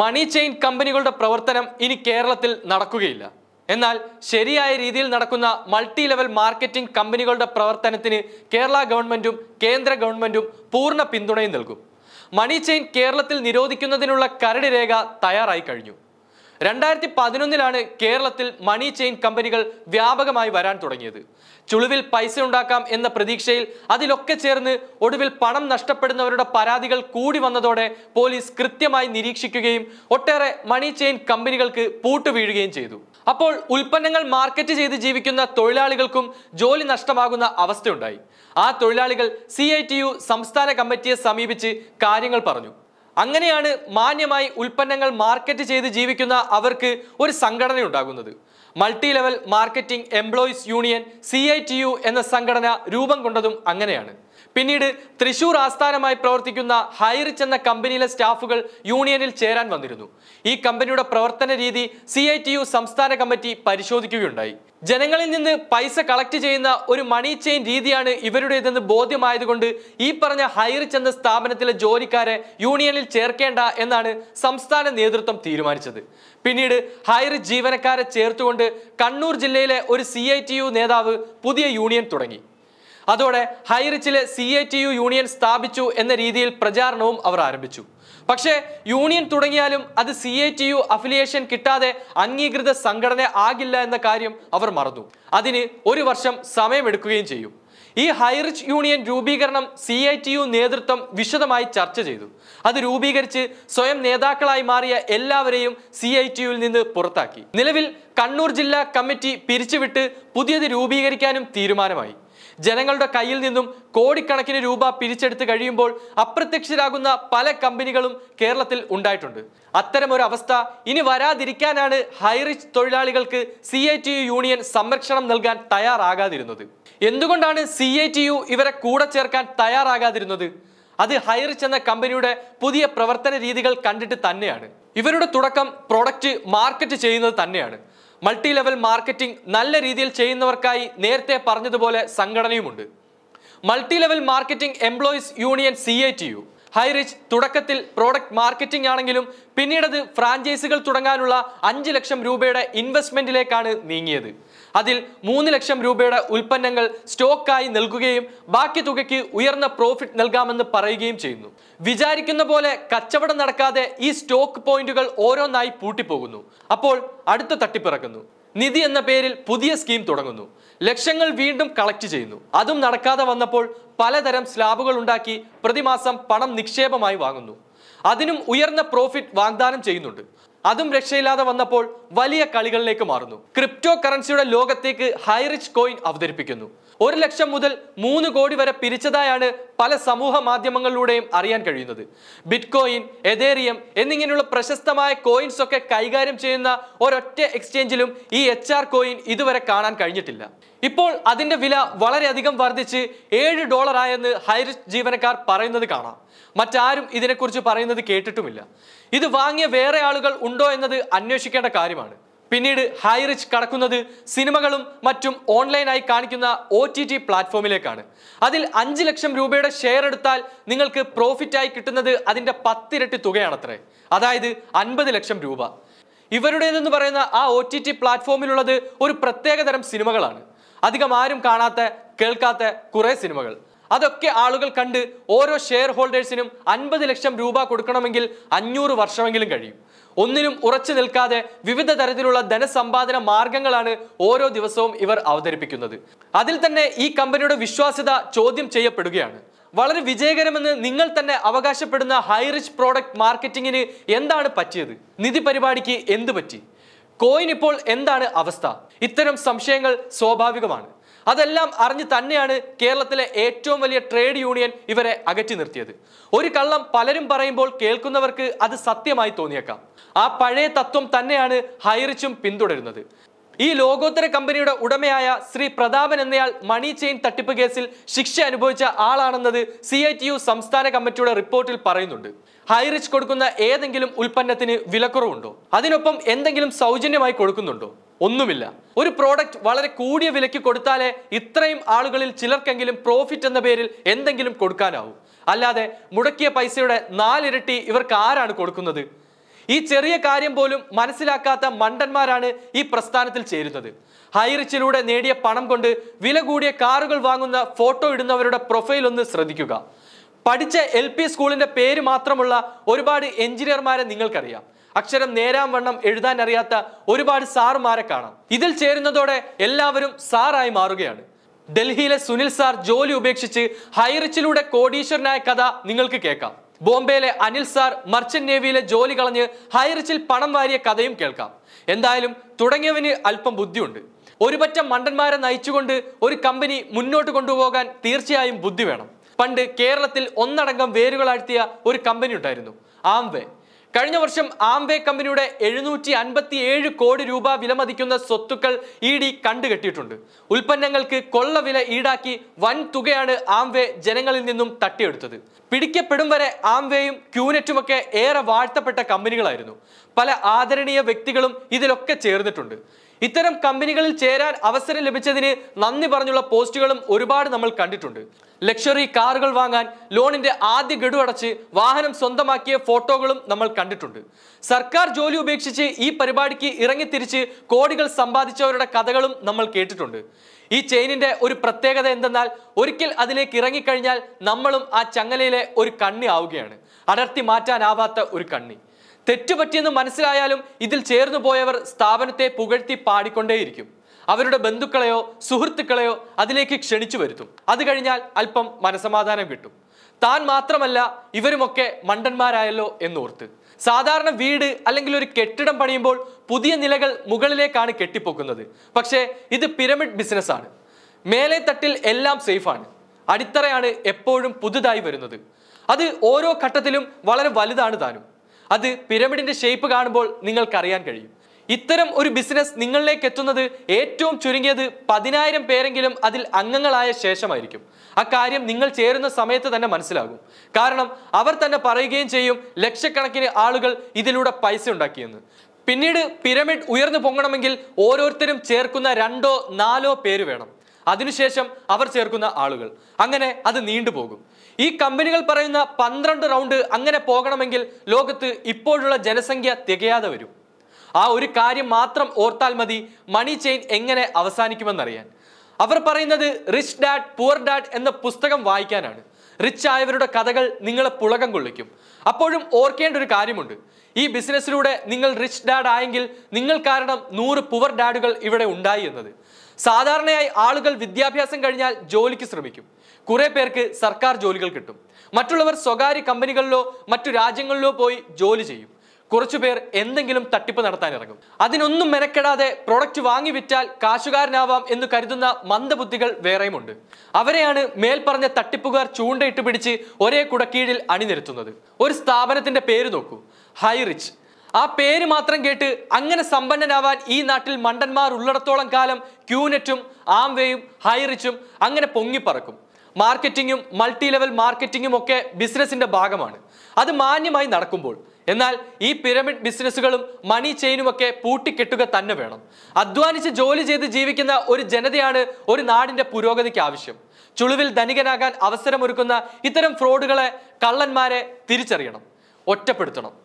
മണി chain കമ്പനികളുടെ പ്രവർത്തനം ഇനി കേരളത്തിൽ നടക്കുകയില്ല. എന്നാൽ ശരിയായ രീതിയിൽ നടക്കുന്ന മൾട്ടി ലെവൽ മാർക്കറ്റിംഗ് കമ്പനികളുടെ പ്രവർത്തനത്തിന് കേരള ഗവൺമെന്റും കേന്ദ്ര ഗവൺമെന്റും പൂർണ പിന്തുണയും നൽകും. മണി ചെയിൻ കേരളത്തിൽ നിരോധിക്കുന്നതിനുള്ള കരട് രേഖ തയ്യാറായി കഴിഞ്ഞു. രണ്ടായിരത്തി പതിനൊന്നിലാണ് കേരളത്തിൽ മണി ചെയിൻ കമ്പനികൾ വ്യാപകമായി വരാൻ തുടങ്ങിയത്. ചുളിവിൽ പൈസ ഉണ്ടാക്കാം എന്ന പ്രതീക്ഷയിൽ അതിലൊക്കെ ചേർന്ന് ഒടുവിൽ പണം നഷ്ടപ്പെടുന്നവരുടെ പരാതികൾ കൂടി വന്നതോടെ പോലീസ് കൃത്യമായി നിരീക്ഷിക്കുകയും ഒട്ടേറെ മണി ചെയിൻ കമ്പനികൾക്ക് പൂട്ടുവീഴുകയും ചെയ്തു. അപ്പോൾ ഉൽപ്പന്നങ്ങൾ മാർക്കറ്റ് ചെയ്ത് ജീവിക്കുന്ന തൊഴിലാളികൾക്കും ജോലി നഷ്ടമാകുന്ന അവസ്ഥയുണ്ടായി. ആ തൊഴിലാളികൾ സി സംസ്ഥാന കമ്മിറ്റിയെ സമീപിച്ച് കാര്യങ്ങൾ പറഞ്ഞു. അങ്ങനെയാണ് മാന്യമായി ഉൽപ്പന്നങ്ങൾ മാർക്കറ്റ് ചെയ്ത് ജീവിക്കുന്ന അവർക്ക് ഒരു സംഘടന ഉണ്ടാകുന്നത്. Multi level marketing employees union C I T U എന്ന സംഘടന രൂപം കൊണ്ടതും അങ്ങനെയാണ്. പിന്നീട് തൃശൂർ ആസ്ഥാനമായി പ്രവർത്തിക്കുന്ന ഹൈറിച്ച് എന്ന കമ്പനിയിലെ സ്റ്റാഫുകൾ യൂണിയനിൽ ചേരാൻ വന്നിരുന്നു. ഈ കമ്പനിയുടെ പ്രവർത്തന രീതി സി സംസ്ഥാന കമ്മിറ്റി പരിശോധിക്കുകയുണ്ടായി. ജനങ്ങളിൽ നിന്ന് പൈസ കളക്ട് ചെയ്യുന്ന ഒരു മണി ചെയിൻ രീതിയാണ് ഇവരുടേതെന്ന് ബോധ്യമായതുകൊണ്ട് ഈ പറഞ്ഞ ഹൈറിച്ച് എന്ന സ്ഥാപനത്തിലെ ജോലിക്കാരെ യൂണിയനിൽ ചേർക്കേണ്ട എന്നാണ് സംസ്ഥാന നേതൃത്വം തീരുമാനിച്ചത്. പിന്നീട് ഹൈറിച്ച് ജീവനക്കാരെ ചേർത്തുകൊണ്ട് കണ്ണൂർ ജില്ലയിലെ ഒരു സി നേതാവ് പുതിയ യൂണിയൻ തുടങ്ങി. അതോടെ ഹൈറിച്ചിലെ C A T U union സ്ഥാപിച്ചു എന്ന രീതിയിൽ പ്രചാരണവും അവർ ആരംഭിച്ചു. പക്ഷേ യൂണിയൻ തുടങ്ങിയാലും അത് C A T U affiliation കിട്ടാതെ അംഗീകൃത സംഘടന ആകില്ല എന്ന കാര്യം അവർ മറന്നു. അതിന് ഒരു വർഷം സമയമെടുക്കുകയും ചെയ്യും. ഈ ഹൈറിച്ച് യൂണിയൻ രൂപീകരണം സി ഐ ടി യു നേതൃത്വം വിശദമായി ചർച്ച ചെയ്തു. അത് രൂപീകരിച്ച് സ്വയം നേതാക്കളായി മാറിയ എല്ലാവരെയും സി ഐ ടി യുവിൽ നിന്ന് പുറത്താക്കി. നിലവിൽ കണ്ണൂർ ജില്ലാ കമ്മിറ്റി പിരിച്ചുവിട്ട് പുതിയത് രൂപീകരിക്കാനും തീരുമാനമായി. ജനങ്ങളുടെ കയ്യിൽ നിന്നും കോടിക്കണക്കിന് രൂപ പിരിച്ചെടുത്ത് കഴിയുമ്പോൾ അപ്രത്യക്ഷരാകുന്ന പല കമ്പനികളും കേരളത്തിൽ ഉണ്ടായിട്ടുണ്ട്. അത്തരമൊരു അവസ്ഥ ഇനി വരാതിരിക്കാനാണ് ഹൈറിച്ച് തൊഴിലാളികൾക്ക് C I T U union സംരക്ഷണം നൽകാൻ തയ്യാറാകാതിരുന്നത്. എന്തുകൊണ്ടാണ് സി ഐ ടി യു ഇവരെ കൂടെ ചേർക്കാൻ തയ്യാറാകാതിരുന്നത്? അത് ഹൈറിച്ച് എന്ന കമ്പനിയുടെ പുതിയ പ്രവർത്തന രീതികൾ കണ്ടിട്ട് തന്നെയാണ്. ഇവരുടെ തുടക്കം പ്രൊഡക്റ്റ് മാർക്കറ്റ് ചെയ്യുന്നത് തന്നെയാണ്. മൾട്ടി ലെവൽ മാർക്കറ്റിംഗ് നല്ല രീതിയിൽ ചെയ്യുന്നവർക്കായി നേരത്തെ പറഞ്ഞതുപോലെ സംഘടനയുമുണ്ട്. Multi level marketing employees union C I T U Highrich തുടക്കത്തിൽ പ്രോഡക്റ്റ് മാർക്കറ്റിംഗ് ആണെങ്കിലും പിന്നീടത് ഫ്രാഞ്ചൈസികൾ തുടങ്ങാനുള്ള അഞ്ച് ലക്ഷം രൂപയുടെ ഇൻവെസ്റ്റ്മെന്റിലേക്കാണ് നീങ്ങിയത്. അതിൽ മൂന്ന് ലക്ഷം രൂപയുടെ ഉൽപ്പന്നങ്ങൾ സ്റ്റോക്കായി നൽകുകയും ബാക്കി തുകയ്ക്ക് ഉയർന്ന പ്രോഫിറ്റ് നൽകാമെന്ന് പറയുകയും ചെയ്യുന്നു. വിചാരിക്കുന്ന പോലെ കച്ചവടം നടക്കാതെ ഈ സ്റ്റോക്ക് പോയിന്റുകൾ ഓരോന്നായി പൂട്ടിപ്പോകുന്നു. അപ്പോൾ അടുത്ത തട്ടിപ്പിറക്കുന്നു. നിധി എന്ന പേരിൽ പുതിയ സ്കീം തുടങ്ങുന്നു. ലക്ഷങ്ങൾ വീണ്ടും കളക്ട് ചെയ്യുന്നു. അതും നടക്കാതെ വന്നപ്പോൾ പലതരം സ്ലാബുകൾ ഉണ്ടാക്കി പ്രതിമാസം പണം നിക്ഷേപമായി വാങ്ങുന്നു. അതിനും ഉയർന്ന പ്രോഫിറ്റ് വാഗ്ദാനം ചെയ്യുന്നുണ്ട്. അതും രക്ഷയില്ലാതെ വന്നപ്പോൾ വലിയ കളികളിലേക്ക് മാറുന്നു. ക്രിപ്റ്റോ കറൻസിയുടെ ലോകത്തേക്ക് ഹൈറിച്ച് കോയിൻ അവതരിപ്പിക്കുന്നു. ഒരു ലക്ഷം മുതൽ മൂന്ന് കോടി വരെ പിരിച്ചതായാണ് പല സമൂഹ മാധ്യമങ്ങളിലൂടെയും അറിയാൻ കഴിയുന്നത്. ബിറ്റ്കോയിൻ എതേറിയം എന്നിങ്ങനെയുള്ള പ്രശസ്തമായ കോയിൻസ് ഒക്കെ കൈകാര്യം ചെയ്യുന്ന ഒരൊറ്റ എക്സ്ചേഞ്ചിലും ഈ എച്ച് ആർ കോയിൻ ഇതുവരെ കാണാൻ കഴിഞ്ഞിട്ടില്ല. ഇപ്പോൾ അതിന്റെ വില വളരെയധികം വർദ്ധിച്ച് ഏഴ് ഡോളർ ആയെന്ന് ഹൈറിച്ച് ജീവനക്കാർ പറയുന്നത് കാണാം. മറ്റാരും ഇതിനെക്കുറിച്ച് പറയുന്നത് കേട്ടിട്ടുമില്ല. ഇത് വാങ്ങിയ വേറെ ആളുകൾ ഉണ്ടോ എന്നത് അന്വേഷിക്കേണ്ട കാര്യമാണ്. പിന്നീട് ഹൈറിച്ച് കടക്കുന്നത് സിനിമകളും മറ്റും ഓൺലൈനായി കാണിക്കുന്ന ഒ ടി ടി പ്ലാറ്റ്ഫോമിലേക്കാണ്. അതിൽ അഞ്ച് ലക്ഷം രൂപയുടെ ഷെയർ എടുത്താൽ നിങ്ങൾക്ക് പ്രോഫിറ്റായി കിട്ടുന്നത് അതിന്റെ പത്തിരട്ടി തുകയാണത്രേ. അതായത് അൻപത് ലക്ഷം രൂപ. ഇവരുടേതെന്ന് പറയുന്ന ആ ഒ ടി ടി പ്ലാറ്റ്ഫോമിലുള്ളത് ഒരു പ്രത്യേകതരം സിനിമകളാണ്. അധികം ആരും കാണാത്ത കേൾക്കാത്ത കുറേ സിനിമകൾ. അതൊക്കെ ആളുകൾ കണ്ട് ഓരോ ഷെയർ ഹോൾഡേഴ്സിനും അൻപത് ലക്ഷം രൂപ കൊടുക്കണമെങ്കിൽ അഞ്ഞൂറ് വർഷമെങ്കിലും കഴിയും. ഒന്നിനും ഉറച്ചു നിൽക്കാതെ വിവിധ തരത്തിലുള്ള ധനസമ്പാദന മാർഗങ്ങളാണ് ഓരോ ദിവസവും ഇവർ അവതരിപ്പിക്കുന്നത്. അതിൽ തന്നെ ഈ കമ്പനിയുടെ വിശ്വാസ്യത ചോദ്യം ചെയ്യപ്പെടുകയാണ്. വളരെ വിജയകരമെന്ന് നിങ്ങൾ തന്നെ അവകാശപ്പെടുന്ന ഹൈറിച്ച് പ്രോഡക്റ്റ് മാർക്കറ്റിങ്ങിന് എന്താണ് പറ്റിയത്? നിധി പരിപാടിക്ക് എന്ത് പറ്റി? കോയിൻ ഇപ്പോൾ എന്താണ് അവസ്ഥ? ഇത്തരം സംശയങ്ങൾ സ്വാഭാവികമാണ്. അതെല്ലാം അറിഞ്ഞ് തന്നെയാണ് കേരളത്തിലെ ഏറ്റവും വലിയ ട്രേഡ് യൂണിയൻ ഇവരെ അകറ്റി നിർത്തിയത്. ഒരു കള്ളം പലരും പറയുമ്പോൾ കേൾക്കുന്നവർക്ക് അത് സത്യമായി തോന്നിയേക്കാം. ആ പഴയ തത്വം തന്നെയാണ് ഹൈറിച്ചും പിന്തുടരുന്നത്. ഈ ലോകോത്തര കമ്പനിയുടെ ഉടമയായ ശ്രീ പ്രതാപൻ എന്നയാൾ മണി ചെയിൻ തട്ടിപ്പ് കേസിൽ ശിക്ഷ അനുഭവിച്ച ആളാണെന്നത് സി ഐ ടി യു സംസ്ഥാന കമ്മിറ്റിയുടെ റിപ്പോർട്ടിൽ പറയുന്നുണ്ട്. ഹൈറിച്ച് കൊടുക്കുന്ന ഏതെങ്കിലും ഉൽപ്പന്നത്തിന് വിലക്കുറവുണ്ടോ? അതിനൊപ്പം എന്തെങ്കിലും സൗജന്യമായി കൊടുക്കുന്നുണ്ടോ? ഒന്നുമില്ല. ഒരു പ്രോഡക്റ്റ് വളരെ കൂടിയ വിലയ്ക്ക് കൊടുത്താലേ ഇത്രയും ആളുകളിൽ ചിലർക്കെങ്കിലും പ്രോഫിറ്റ് എന്ന പേരിൽ എന്തെങ്കിലും കൊടുക്കാനാവും. അല്ലാതെ മുടക്കിയ പൈസയുടെ നാലിരട്ടി ഇവർക്ക് ആരാണ് കൊടുക്കുന്നത്? ഈ ചെറിയ കാര്യം പോലും മനസ്സിലാക്കാത്ത മണ്ടന്മാരാണ് ഈ പ്രസ്ഥാനത്തിൽ ചേരുന്നത്. ഹൈറിച്ചിലൂടെ നേടിയ പണം കൊണ്ട് വില കൂടിയ കാറുകൾ വാങ്ങുന്ന ഫോട്ടോ ഇടുന്നവരുടെ പ്രൊഫൈൽ ഒന്ന് ശ്രദ്ധിക്കുക. പഠിച്ച എൽ പി സ്കൂളിന്റെ പേര് മാത്രമുള്ള ഒരുപാട് എഞ്ചിനീയർമാരെ നിങ്ങൾക്കറിയാം. അക്ഷരം നേരാം വണ്ണം എഴുതാൻ അറിയാത്ത ഒരുപാട് സാറുമാരെ കാണാം. ഇതിൽ ചേരുന്നതോടെ എല്ലാവരും സാറായി മാറുകയാണ്. ഡൽഹിയിലെ സുനിൽ സാർ ജോലി ഉപേക്ഷിച്ച് ഹൈറിച്ചിലൂടെ കോടീശ്വരനായ കഥ നിങ്ങൾക്ക് കേൾക്കാം. ബോംബെയിലെ അനിൽ സാർ മർച്ചന്റ് നേവിയിലെ ജോലി കളഞ്ഞ് ഹൈറിച്ചിൽ പണം വാരിയ കഥയും കേൾക്കാം. എന്തായാലും തുടങ്ങിയവന് അല്പം ബുദ്ധിയുണ്ട്. ഒരുപറ്റം മണ്ടന്മാരെ നയിച്ചുകൊണ്ട് ഒരു കമ്പനി മുന്നോട്ട് കൊണ്ടുപോകാൻ തീർച്ചയായും ബുദ്ധി വേണം. പണ്ട് കേരളത്തിൽ ഒന്നടങ്കം വേരുകളാഴ്ത്തിയ ഒരു കമ്പനി ഉണ്ടായിരുന്നു ആംവേ കഴിഞ്ഞ വർഷം ആംവേ കമ്പനിയുടെ എഴുന്നൂറ്റി അൻപത്തി ഏഴ് കോടി രൂപ വിലമതിക്കുന്ന സ്വത്തുക്കൾ ഇ ഡി കണ്ടുകെട്ടിയിട്ടുണ്ട്. ഉൽപ്പന്നങ്ങൾക്ക് കൊള്ള വില ഈടാക്കി വൻ തുകയാണ് ആംവേ ജനങ്ങളിൽ നിന്നും തട്ടിയെടുത്തത്. പിടിക്കപ്പെടും വരെ ആംവേയും ക്യൂനെറ്റുമൊക്കെ ഏറെ വാഴ്ത്തപ്പെട്ട കമ്പനികളായിരുന്നു. പല ആദരണീയ വ്യക്തികളും ഇതിലൊക്കെ ചേർന്നിട്ടുണ്ട്. ഇത്തരം കമ്പനികളിൽ ചേരാൻ അവസരം ലഭിച്ചതിന് നന്ദി പറഞ്ഞുള്ള പോസ്റ്റുകളും ഒരുപാട് നമ്മൾ കണ്ടിട്ടുണ്ട്. ലക്ഷറി കാറുകൾ വാങ്ങാൻ ലോണിന്റെ ആദ്യ ഗഡു അടച്ച് വാഹനം സ്വന്തമാക്കിയ ഫോട്ടോകളും നമ്മൾ കണ്ടിട്ടുണ്ട്. സർക്കാർ ജോലി ഉപേക്ഷിച്ച് ഈ പരിപാടിക്ക് ഇറങ്ങിത്തിരിച്ച് കോടികൾ സമ്പാദിച്ചവരുടെ കഥകളും നമ്മൾ കേട്ടിട്ടുണ്ട്. ഈ ചെയിനിന്റെ ഒരു പ്രത്യേകത എന്തെന്നാൽ ഒരിക്കൽ അതിലേക്ക് ഇറങ്ങിക്കഴിഞ്ഞാൽ നമ്മളും ആ ചങ്ങലയിലെ ഒരു കണ്ണി ആവുകയാണ്. അടർത്തി മാറ്റാനാവാത്ത ഒരു കണ്ണി. തെറ്റുപറ്റിയെന്ന് മനസ്സിലായാലും ഇതിൽ ചേർന്നു പോയവർ സ്ഥാപനത്തെ പുകഴ്ത്തി പാടിക്കൊണ്ടേയിരിക്കും. അവരുടെ ബന്ധുക്കളെയോ സുഹൃത്തുക്കളെയോ അതിലേക്ക് ക്ഷണിച്ചു വരുത്തും. അത് കഴിഞ്ഞാൽ അല്പം മനസമാധാനം കിട്ടും. താൻ മാത്രമല്ല ഇവരുമൊക്കെ മണ്ടന്മാരായല്ലോ എന്നോർത്ത്. സാധാരണ വീട് അല്ലെങ്കിൽ ഒരു കെട്ടിടം പണിയുമ്പോൾ പുതിയ നിലകൾ മുകളിലേക്കാണ് കെട്ടിപ്പൊക്കുന്നത്. പക്ഷേ ഇത് പിരമിഡ് ബിസിനസ്സാണ് മേലെ തട്ടിൽ എല്ലാം സേഫാണ് അടിത്തറയാണ് എപ്പോഴും പുതുതായി വരുന്നത്. അത് ഓരോ ഘട്ടത്തിലും വളരെ വലുതാണ് താനും. അത് പിരമിഡിന്റെ ഷേപ്പ് കാണുമ്പോൾ നിങ്ങൾക്കറിയാൻ കഴിയും. ഇത്തരം ഒരു ബിസിനസ് നിങ്ങളിലേക്ക് എത്തുന്നത് ഏറ്റവും ചുരുങ്ങിയത് പതിനായിരം പേരെങ്കിലും അതിൽ അംഗങ്ങളായ ശേഷമായിരിക്കും. അക്കാര്യം നിങ്ങൾ ചേരുന്ന സമയത്ത് തന്നെ മനസ്സിലാകും. കാരണം അവർ തന്നെ പറയുകയും ചെയ്യും ലക്ഷക്കണക്കിന് ആളുകൾ ഇതിലൂടെ പൈസ ഉണ്ടാക്കിയെന്ന്. പിന്നീട് പിരമിഡ് ഉയർന്നു പൊങ്ങണമെങ്കിൽ ഓരോരുത്തരും ചേർക്കുന്ന രണ്ടോ നാലോ പേര് വേണം. അതിനുശേഷം അവർ ചേർക്കുന്ന ആളുകൾ. അങ്ങനെ അത് നീണ്ടുപോകും. ഈ കമ്പനികൾ പറയുന്ന പന്ത്രണ്ട് റൗണ്ട് അങ്ങനെ പോകണമെങ്കിൽ ലോകത്ത് ഇപ്പോഴുള്ള ജനസംഖ്യ തികയാതെ വരും. ആ ഒരു കാര്യം മാത്രം ഓർത്താൽ മതി മണി ചെയിൻ എങ്ങനെ അവസാനിക്കുമെന്നറിയാൻ. അവർ പറയുന്നത് റിച്ച് ഡാഡ് പുവർ ഡാഡ് എന്ന പുസ്തകം വായിക്കാനാണ്. റിച്ച് ആയവരുടെ കഥകൾ നിങ്ങളെ പുളകം കൊള്ളിക്കും. അപ്പോഴും ഓർക്കേണ്ട ഒരു കാര്യമുണ്ട്. ഈ ബിസിനസ്സിലൂടെ നിങ്ങൾ റിച്ച് ഡാഡ് ആയെങ്കിൽ നിങ്ങൾ കാരണം നൂറ് പുവർ ഡാഡുകൾ ഇവിടെ ഉണ്ടായി എന്നത്. സാധാരണയായി ആളുകൾ വിദ്യാഭ്യാസം കഴിഞ്ഞാൽ ജോലിക്ക് ശ്രമിക്കും. കുറെ പേർക്ക് സർക്കാർ ജോലികൾ കിട്ടും. മറ്റുള്ളവർ സ്വകാര്യ കമ്പനികളിലോ മറ്റു രാജ്യങ്ങളിലോ പോയി ജോലി ചെയ്യും. കുറച്ചു പേർ എന്തെങ്കിലും തട്ടിപ്പ് നടത്താൻ ഇറങ്ങും. അതിനൊന്നും മെനക്കെടാതെ പ്രൊഡക്റ്റ് വാങ്ങി വിറ്റാൽ കാശുകാരനാവാം എന്ന് കരുതുന്ന മന്ദബുദ്ധികൾ വേറെയുമുണ്ട്. അവരെയാണ് മേൽപ്പറഞ്ഞ തട്ടിപ്പുകാർ ചൂണ്ടയിട്ട് പിടിച്ച് ഒരേ കുടക്കീഴിൽ അണിനിരത്തുന്നത്. ഒരു സ്ഥാപനത്തിന്റെ പേര് നോക്കൂ. ഹൈ റിച്ച് ആ പേര് മാത്രം കേട്ട് അങ്ങനെ സമ്പന്നനാവാൻ ഈ നാട്ടിൽ മണ്ടന്മാർ ഉള്ളിടത്തോളം കാലം ക്യൂനെറ്റും ആംവേയും ഹൈറിച്ചും അങ്ങനെ പൊങ്ങിപ്പറക്കും. മാർക്കറ്റിങ്ങും മൾട്ടി ലെവൽ മാർക്കറ്റിങ്ങും ഒക്കെ ബിസിനസിന്റെ ഭാഗമാണ്. അത് മാന്യമായി നടക്കുമ്പോൾ. എന്നാൽ ഈ പിരമിഡ് ബിസിനസ്സുകളും മണി ചെയിനും ഒക്കെ പൂട്ടിക്കെട്ടുക തന്നെ വേണം. അധ്വാനിച്ച് ജോലി ചെയ്ത് ജീവിക്കുന്ന ഒരു ജനതയാണ് ഒരു നാടിന്റെ പുരോഗതിക്ക് ആവശ്യം. ചുളിവിൽ ധനികനാകാൻ അവസരമൊരുക്കുന്ന ഇത്തരം ഫ്രോഡുകളെ കള്ളന്മാരെ തിരിച്ചറിയണം. ഒറ്റപ്പെടുത്തണം.